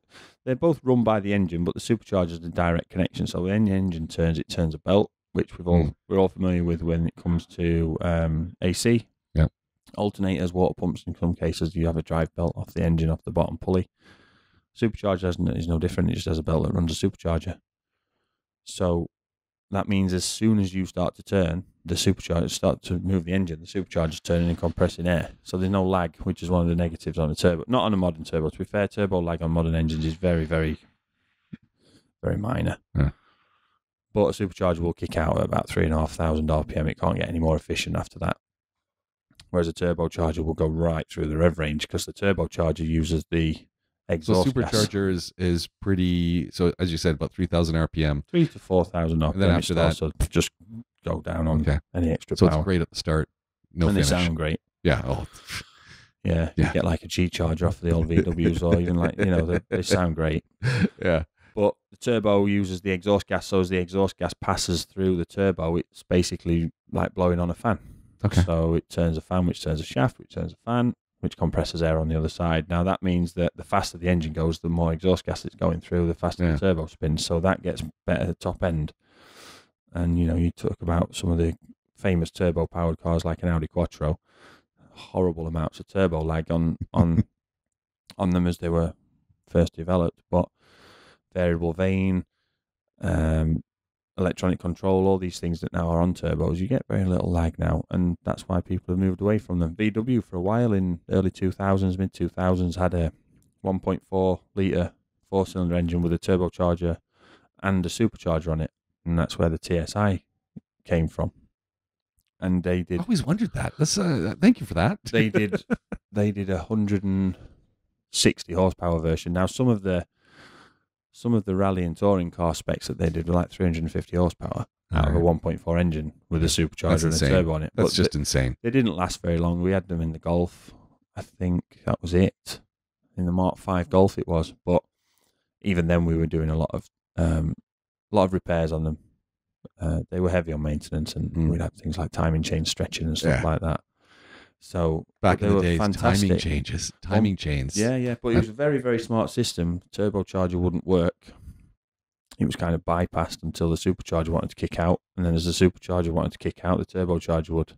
they're both run by the engine, but the supercharger is a direct connection. So when the engine turns, it turns a belt, which we've all Mm. we're all familiar with when it comes to um, AC. Yeah. Alternators, water pumps. In some cases, you have a drive belt off the engine, off the bottom pulley. Supercharger is no different. It just has a belt that runs a supercharger. So that means as soon as you start to turn, the supercharger start to move the engine. The supercharger's turning and compressing air, so there's no lag, which is one of the negatives on a turbo. Not on a modern turbo. To be fair, turbo lag on modern engines is very, very, very minor. Yeah. But a supercharger will kick out at about three and a half thousand RPM. It can't get any more efficient after that. Whereas a turbocharger will go right through the rev range because the turbocharger uses the so exhaust gas. supercharger is is pretty. So as you said, about three thousand RPM. three to four thousand RPM. And then after that- starts to just go down on Okay, any extra so power. it's great at the start. No and finish. they sound great. yeah. Oh, Yeah, Yeah. you get like a G charger off the old VWs, or even like you know they, they sound great. yeah. But the turbo uses the exhaust gas, so as the exhaust gas passes through the turbo, it's basically like blowing on a fan. Okay. So it turns a fan, which turns a shaft, which turns a fan, which compresses air on the other side. Now that means that the faster the engine goes, the more exhaust gas it's going through, the faster Yeah. the turbo spins. So that gets better at the top end. And you know, you talk about some of the famous turbo powered cars like an Audi Quattro, horrible amounts of turbo lag on on on them as they were first developed, but variable vane, um, electronic control, all these things that now are on turbos, you get very little lag now, and that's why people have moved away from them. VW for a while in early 2000s, mid 2000s had a 1.4 litre four cylinder engine with a turbocharger and a supercharger on it, and that's where the TSI came from. And they did I always wondered that. That's uh, thank you for that. they did they did a hundred and sixty horsepower version. Now some of the some of the rally and touring car specs that they did were like three hundred and fifty horsepower out of a one point four engine with a supercharger and a turbo on it. That's But just insane. they, they didn't last very long. We had them in the Golf. I think that was it. In the Mark Five Golf it was. But even then we were doing a lot of um a lot of repairs on them. Uh, they were heavy on maintenance and Mm. we'd have things like timing chain stretching and stuff Yeah. like that. So Back in the days, timing changes, timing chains. Yeah, yeah, but it was a very, very smart system. Turbocharger wouldn't work. It was kind of bypassed until the supercharger wanted to kick out, and then as the supercharger wanted to kick out, the turbocharger would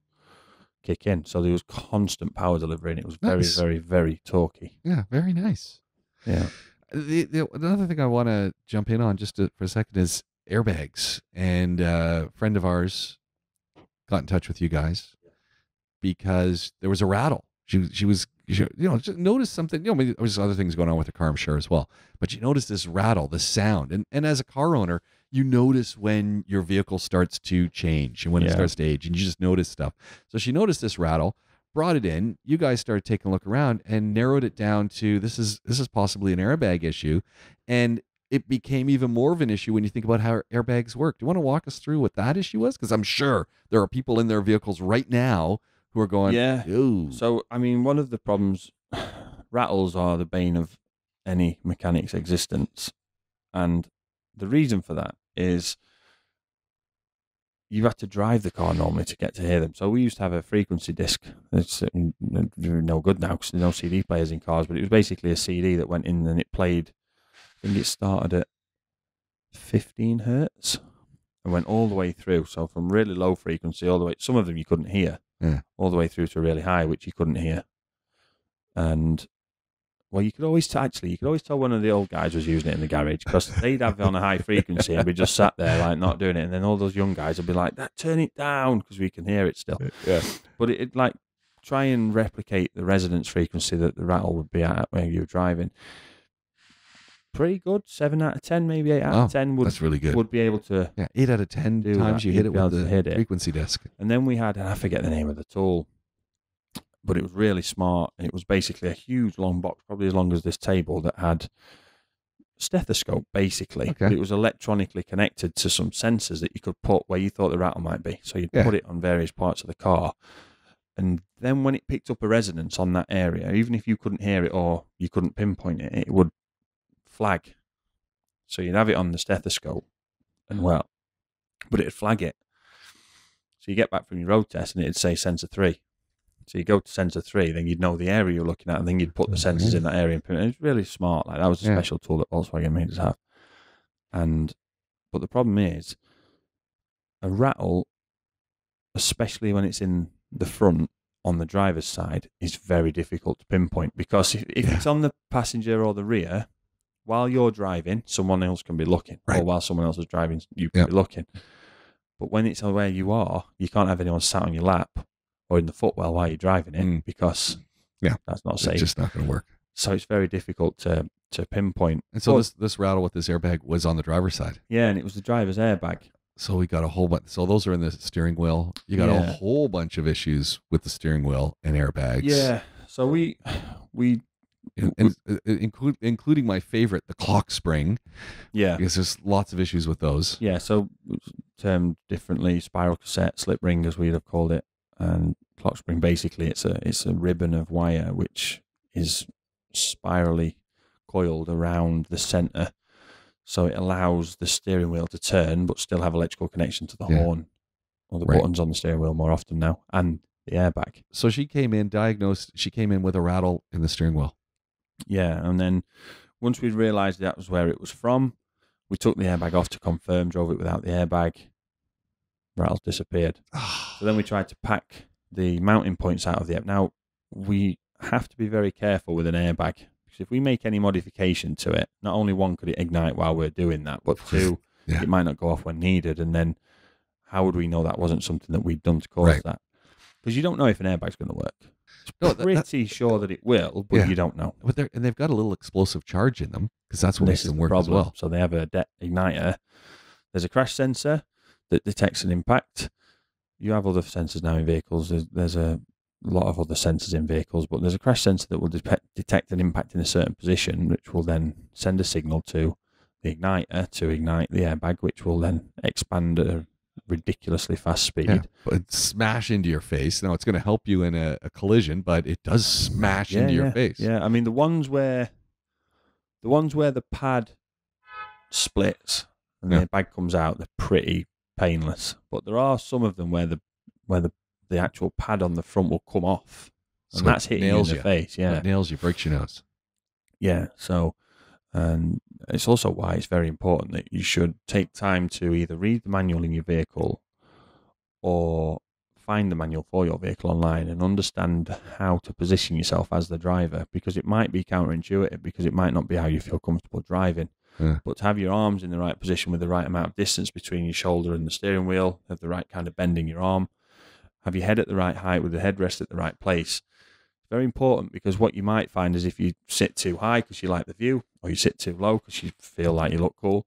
kick in. So there was constant power delivery, and it was very, very, very torquey. Yeah, very nice. Yeah, The, the another thing I want to jump in on just to, for a second is airbags. And uh, a friend of ours got in touch with you guys because there was a rattle. She she was she, you know just noticed something. You know, maybe there was other things going on with the car, I'm sure as well. But you noticed this rattle, this sound, and and as a car owner, you notice when your vehicle starts to change and when it starts to age, and you just notice stuff. So she noticed this rattle, brought it in. You guys started taking a look around and narrowed it down to this is this is possibly an airbag issue, and it became even more of an issue when you think about how airbags work. Do you want to walk us through what that issue was? Because I'm sure there are people in their vehicles right now who are going, yeah. "Ooh, So I mean, one of the problems, rattles are the bane of any mechanic's existence, and the reason for that is you have to drive the car normally to get to hear them. So we used to have a frequency disc. It's uh, no good now because there's no CD players in cars, but it was basically a CD that went in and it played. I think it started at 15 hertz and went all the way through. So from really low frequency all the way, some of them you couldn't hear, Yeah. all the way through to really high, which you couldn't hear. And well, you could always t- actually you could always tell one of the old guys was using it in the garage because they'd have it on a high frequency and we just sat there like not doing it, and then all those young guys would be like, "That turn it down" because we can hear it still. yeah, But it, it like try and replicate the resonance frequency that the rattle would be at when you're driving. Pretty good, seven out of ten, maybe eight out of ten would that's really good." would be able to. yeah, eight out of ten do times that. you hit it with the hit it. frequency disc. And then we had, and I forget the name of the tool, but it was really smart. It was basically a huge long box, probably as long as this table, that had stethoscope basically. Okay. It was electronically connected to some sensors that you could put where you thought the rattle might be. So you'd Yeah. put it on various parts of the car. And then when it picked up a resonance on that area, even if you couldn't hear it or you couldn't pinpoint it, it would flag. So you'd have it on the stethoscope and mm-hmm. well, but it'd flag it. So you get back from your road test and it'd say sensor three. So you go to sensor three, then you'd know the area you're looking at, and then you'd put the sensors in mm-hmm. that area. And it's really smart. Like that was a Yeah. special tool that Volkswagen made us have. And but the problem is, a rattle, especially when it's in the front on the driver's side, is very difficult to pinpoint because if, if Yeah. it's on the passenger or the rear, while you're driving, someone else can be looking, Right. or while someone else is driving, you can Yeah. be looking. But when it's where you are, you can't have anyone sat on your lap or in the footwell while you're driving it Mm. because Yeah. that's not safe. It's just not going to work. so it's very difficult to to pinpoint. And so But- this this rattle with this airbag was on the driver's side. yeah, and it was the driver's airbag. So we got a whole bunch. So those are in the steering wheel. You got a whole bunch of issues with the steering wheel and airbags. Yeah. So we we and, and, uh, include, including my favorite, the clock spring, yeah because there's lots of issues with those. yeah. So termed differently, spiral cassette, slip ring, as we'd have called it, and clock spring. Basically, it's a it's a ribbon of wire which is spirally coiled around the center, so it allows the steering wheel to turn but still have electrical connection to the Yeah. horn or the Right. buttons on the steering wheel more often now, and the airbag. So she came in diagnosed. She came in with a rattle in the steering wheel. Yeah, and then once we realised that was where it was from, we took the airbag off to confirm, drove it without the airbag. Rattles disappeared. Ah. So then we tried to pack the mounting points out of the app. Now we have to be very careful with an airbag because if we make any modification to it, not only one could it ignite while we're doing that, but two, Yeah. it might not go off when needed. And then how would we know that wasn't something that we'd done to cause Right. that? Because you don't know if an airbag's going to work. No, that- that- Pretty sure that it will, but Yeah. you don't know. But they're and they've got a little explosive charge in them because that's what makes them the work problem. as well. So they have a de- igniter. There's a crash sensor that detects an impact. You have other sensors now in vehicles. There's, there's a lot of other sensors in vehicles, but there's a crash sensor that will detect, detect an impact in a certain position, which will then send a signal to the igniter to ignite the airbag, which will then expand a ridiculously fast speed. Yeah, but smash into your face. Now it's going to help you in a, a collision, but it does smash into your yeah, face. Yeah, I mean the ones where the ones where the pad splits and Yeah. the bag comes out, they're pretty painless. But there are some of them where the where the, the actual pad on the front will come off. And So that's hitting you in the you. face. Yeah. It nails you, breaks your nose. Yeah. So and it's also why it's very important that you should take time to either read the manual in your vehicle or find the manual for your vehicle online and understand how to position yourself as the driver because it might be counterintuitive because it might not be how you feel comfortable driving. Yeah. But to have your arms in the right position with the right amount of distance between your shoulder and the steering wheel, have the right kind of bend in your arm, have your head at the right height with the headrest at the right place. Very important because what you might find is if you sit too high because you like the view, or you sit too low because you feel like you look cool,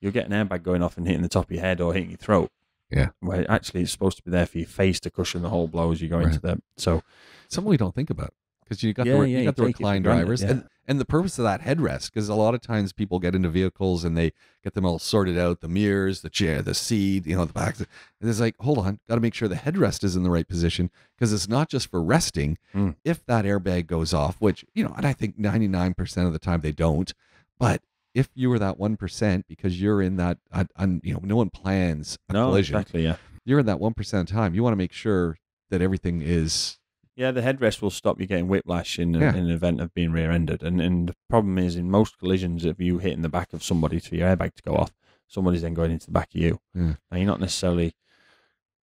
you'll get an airbag going off and hitting the top of your head or hitting your throat. Yeah. Where actually it's supposed to be there for your face to cushion the whole blow as you go into them. So Something we don't think about because you got Yeah, the yeah, you got you the it granted, drivers yeah. and and the purpose of that headrest because a lot of times people get into vehicles and they get them all sorted out the mirrors the chair the seat you know the back and it's like hold on got to make sure the headrest is in the right position because it's not just for resting Mm. if that airbag goes off which you know and I think 99% of the time they don't but if you were that 1% because you're in that uh, un, you know no one plans a no, collision exactly, yeah. you're in that 1% of time you want to make sure that everything is Yeah, the headrest will stop you getting whiplash in, a- Yeah. in an event of being rear-ended, and and the problem is in most collisions, if you hitting the back of somebody for your airbag to go off, somebody's then going into the back of you. Yeah. Now you're not necessarily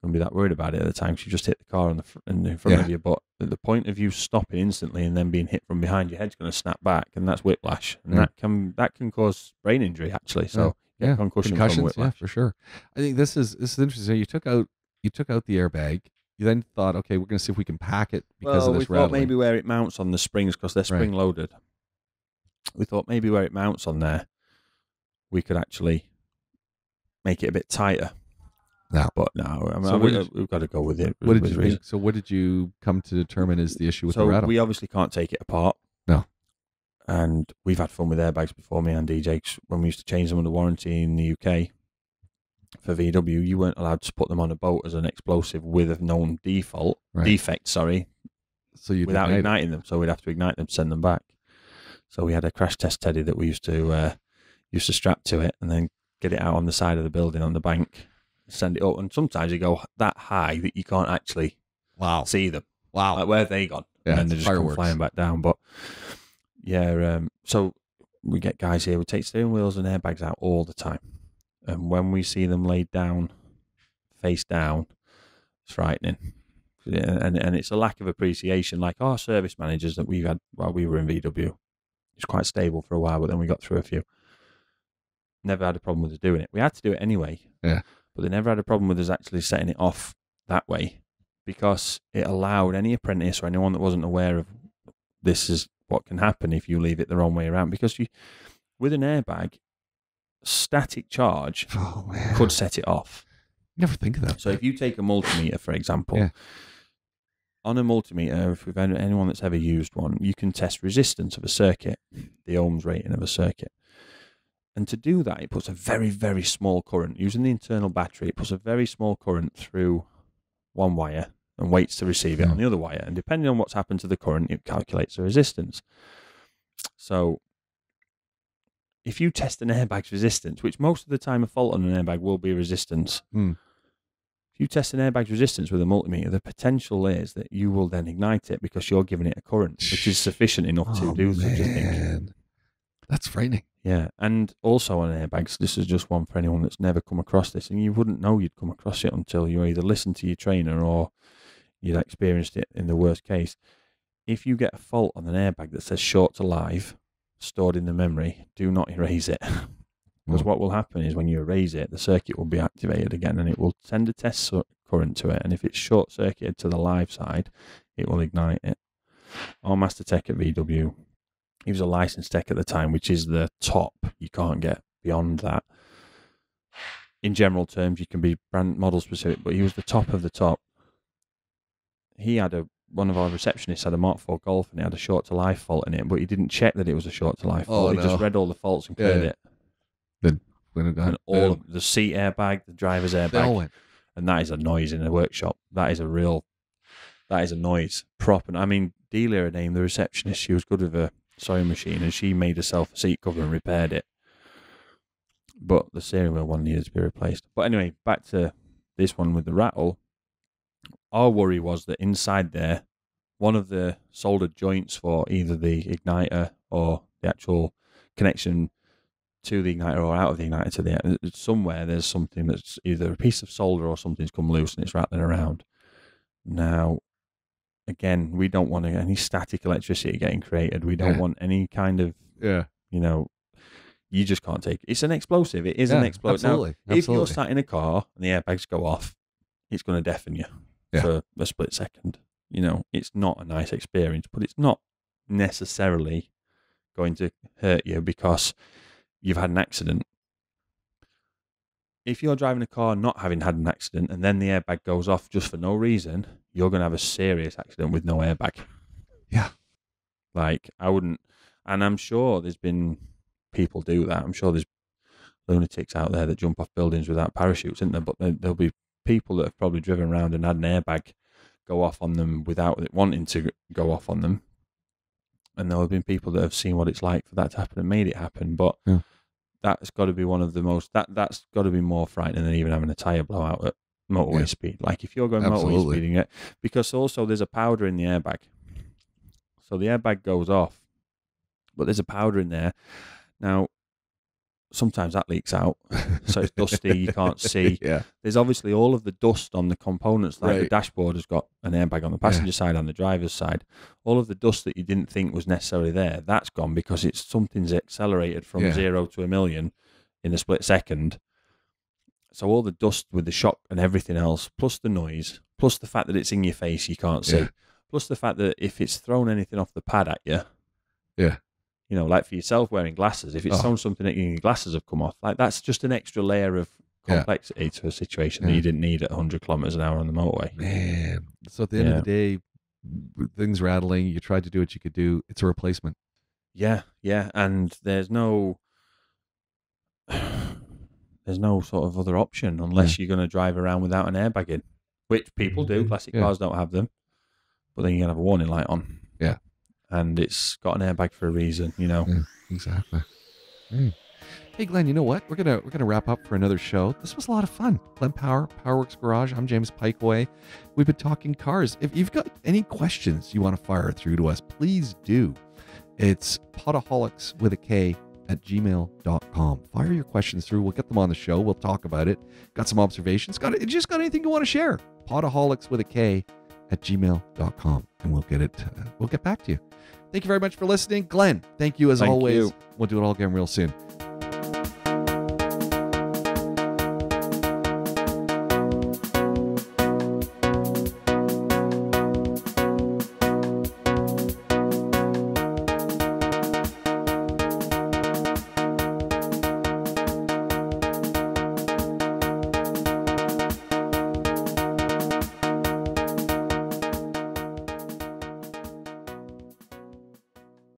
going to be that worried about it at the time because you just hit the car in the fr- in, front Yeah. of you. But at the point of you stopping instantly and then being hit from behind, your head's going to snap back, and that's whiplash, and that can that can cause brain injury actually. So yeah, concussion from concussions, yeah, whiplash. for sure. I think this is this is interesting. You took out you took out the airbag. You then thought, okay, we're going to see if we can pack it because well, of this we thought maybe where it mounts on the springs because they're spring loaded. We thought maybe where it mounts on there, we could actually make it a bit tighter. No. but no, I mean, So we, did uh, we've got to go with it. what did you reason. So what did you come to determine is the issue with so the rattle? we obviously can't take it apart. No. and we've had fun with airbags before me and DJ 'cause when we used to change them under warranty in the UK for VW. You weren't allowed to put them on a boat as an explosive with a known default Right. defect. Sorry, So you without igniting them. So we'd have to ignite them, send them back. So we had a crash test teddy that we used to uh, used to strap to it and then get it out on the side of the building on the bank, send it up. And sometimes you go that high that you can't actually Wow. see them. Wow. Like where have they gone? Yeah, and they just come flying back down. But yeah, um, so we get guys here. We take steering wheels and airbags out all the time, and when we see them laid down, face down, it's frightening. And and it's a lack of appreciation. Like our service managers that we've had while we were in VW, it's quite stable for a while, but then we got through a few. Never had a problem with us doing it. We had to do it anyway. Yeah. But they never had a problem with us actually setting it off that way because it allowed any apprentice or anyone that wasn't aware of this is what can happen if you leave it the wrong way around. Because you, with an airbag, static charge Oh could set it off. never think of that. So if you take a multimeter, for example, Yeah. on a multimeter, if we've had anyone that's ever used one, you can test resistance of a circuit, the ohms rating of a circuit. And to do that, it puts a very, very small current. Using the internal battery, it puts a very small current through one wire and waits to receive it Yeah. on hmm. the other wire. And depending on what's happened to the current, it calculates the resistance. So if you test an airbag's resistance, which most of the time a fault on an airbag will be resistance, Hmm. if you test an airbag's resistance with a multimeter, the potential is that you will then ignite it because you're giving it a current, which is sufficient enough to Oh, do such a thing. man. That's frightening. Yeah, and also on airbags, this is just one for anyone that's never come across this, and you wouldn't know you'd come across it until you either listened to your trainer or you'd experienced it in the worst case. If you get a fault on an airbag that says short to live, stored in the memory, do not erase it. Because Mm. what will happen is when you erase it, the circuit will be activated again and it will send a test current to it. And if it's short circuited to the live side, it will ignite it. Our master tech at VW, he was a licensed tech at the time, which is the top. You can't get beyond that. In general terms, you can be brand model specific, but he was the top of the top. He had a one of our receptionists had a Mark IV Golf and he had a short to live fault in it, but he didn't check that it was a short to live Oh, fault. He just read all the faults and cleared yeah. it When it got, and all of the seat airbag, the driver's they all airbag, went. and that is a noise in a workshop. That is a real, that is a noise. Proper. I mean, Delia her name, the receptionist, she was good with a sewing machine, and she made herself a seat cover and repaired it. But the steering wheel one needed to be replaced. But anyway, back to this one with the rattle. Our worry was that inside there, one of the soldered joints for either the igniter or the actual connection to the igniter or out of the igniter to the uh, somewhere there's something that's either a piece of solder or something's come loose and it's rattling around. Now, again, we don't want any static electricity getting created. We don't Yeah. want any kind of Yeah. you know. You just can't take it. it's an explosive. It is an Yeah, explosive. Now, Absolutely. if you're absolutely. sat in a car and the airbags go off, it's going to deafen you Yeah. for a split second. You know, it's not a nice experience, but it's not necessarily going to hurt you because you've had an accident. If you're driving a car not having had an accident and then the airbag goes off just for no reason, you're going to have a serious accident with no airbag. Yeah. Like, I wouldn't, and I'm sure there's been people do that. I'm sure there's lunatics out there that jump off buildings without parachutes, isn't there? But there'll be people that have probably driven around and had an airbag go off on them without it wanting to go off on them. And there have been people that have seen what it's like for that to happen and made it happen. But Yeah. that's got to be one of the most that that's got to be more frightening than even having a tire blowout at motorway Yeah. speed. Like if you're going Absolutely. motorway speeding it, because also there's a powder in the airbag. So the airbag goes off, but there's a powder in there. Now, sometimes that leaks out, so it's dusty. You can't see. yeah. There's obviously all of the dust on the components, like the dashboard has got an airbag on the passenger side and the driver's side. All of the dust that you didn't think was necessarily there, that's gone because it's something's accelerated from Yeah. zero to a million in a split second. So all the dust with the shock and everything else, plus the noise, plus the fact that it's in your face, you can't see, Yeah. plus the fact that if it's thrown anything off the pad at you, Yeah. You know, like for yourself wearing glasses, if it's Oh. thrown something that your glasses have come off, like that's just an extra layer of Yeah. complexity to a situation that you didn't need at 100 kilometers an hour on the motorway. Man. So at the end of the day, things rattling, you tried to do what you could do. It's a replacement. Yeah, yeah, and there's no there's no sort of other option unless you're going to drive around without an airbag in, which people mm, do. Classic Yeah. cars don't have them, but then you can have a warning light on. And it's got an airbag for a reason. You know. Yeah. Exactly. Mm. Hey Glenn, you know what? We're gonna we're gonna wrap up for another show. This was a lot of fun. Glenn Power, Powerworks Garage. I'm James Piecowye. We've been talking cars. If you've got any questions you want to fire through to us, please do. It's potaholics with a K at gmail.com. Fire your questions through. We'll get them on the show. We'll talk about it. Got some observations. Got it. Just got anything you want to share? Potaholics with a K at gmail.com. And we'll get it. Uh, we'll get back to you. Thank you very much for listening. Glenn, thank you as Thank always. you. We'll do it all again real soon.